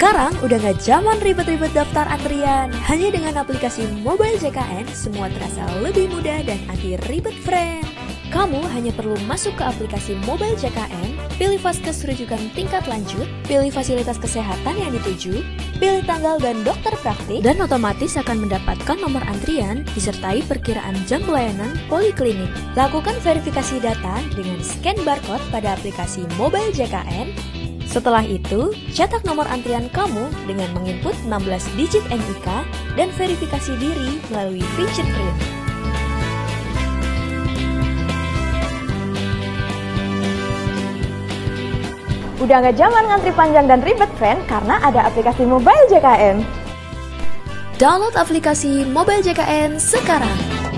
Sekarang udah gak zaman ribet-ribet daftar antrian. Hanya dengan aplikasi Mobile JKN, semua terasa lebih mudah dan anti ribet friend. Kamu hanya perlu masuk ke aplikasi Mobile JKN, pilih vaskes rujukan tingkat lanjut, pilih fasilitas kesehatan yang dituju, pilih tanggal dan dokter praktik, dan otomatis akan mendapatkan nomor antrian disertai perkiraan jam pelayanan poliklinik. Lakukan verifikasi data dengan scan barcode pada aplikasi Mobile JKN, setelah itu, cetak nomor antrian kamu dengan menginput 16 digit NIK dan verifikasi diri melalui fingerprint. Udah nggak zaman ngantri panjang dan ribet, friend, karena ada aplikasi mobile JKN. Download aplikasi Mobile JKN sekarang.